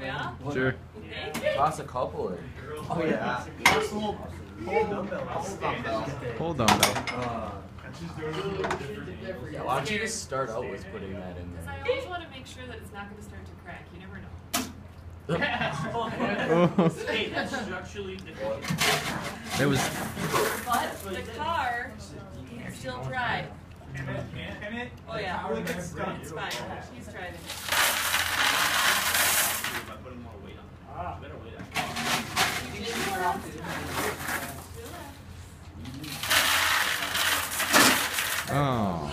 Yeah? Sure. Thank you. Toss a couple in. Oh yeah. Pull dumbbell. Yeah, why don't you just start out with putting that in there? Because? I always want to make sure that it's not going to start to crack. You never know. Hey, that's structurally different. It was. But the car can still drive. Oh yeah, it's fine. She's driving. 嗯